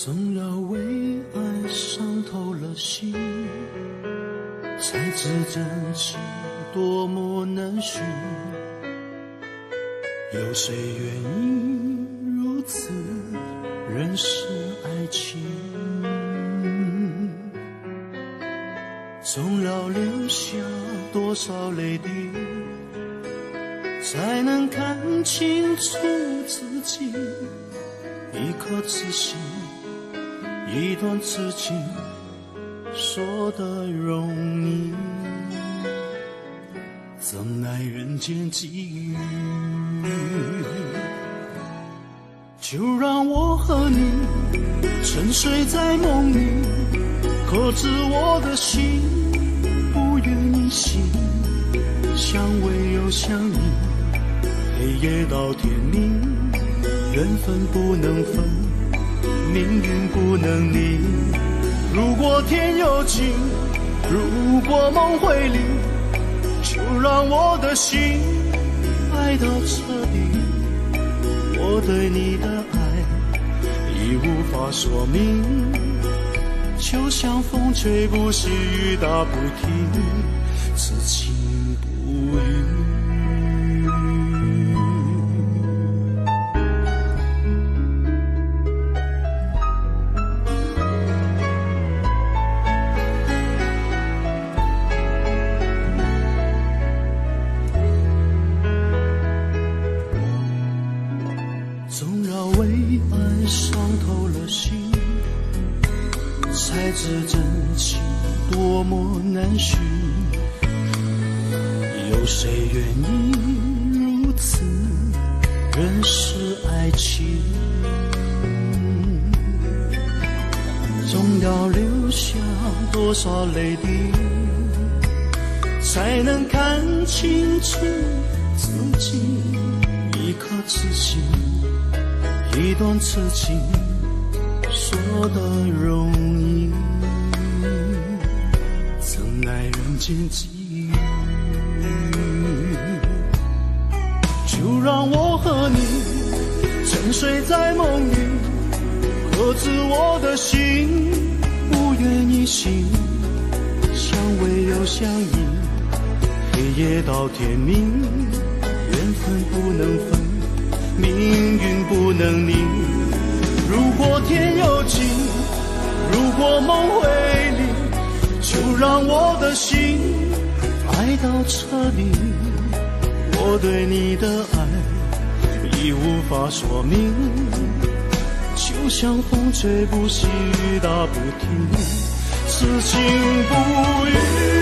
总要为爱伤透了心，才知真情多么难寻。有谁愿意如此认识爱情？总要流下多少泪滴，才能看清楚自己？一颗痴心。一段痴情，说的容易，怎奈人间际遇？就让我和你沉睡在梦里，可知我的心不愿意醒，相偎又相依，黑夜到天明，缘分不能分。命运不能逆，如果天有情，如果梦会离，就让我的心爱到彻底。我对你的爱已无法说明，就像风吹不息，雨打不停，此情不是真情多么难寻。有谁愿意如此认识爱情？总要流下多少泪滴才能看清楚自己一颗痴心？一段痴情说的奈人间际遇？就让我和你沉睡在梦里，可知我的心不愿意醒，相偎又相依，黑夜到天明，缘分不能分，命运不能逆。如果天有情，如果梦会就让我的心爱到彻底。我对你的爱已无法说明，就像风吹不息，雨打不停，此情不渝。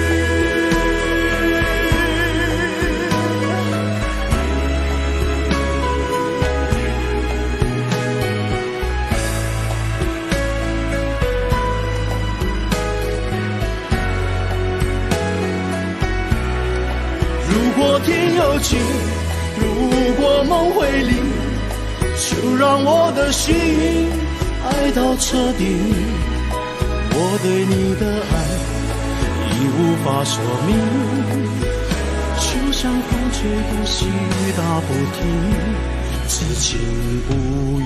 果天有情，如果梦会离，就让我的心爱到彻底。我对你的爱已无法说明，就像风吹不息，雨打不停，此情不渝。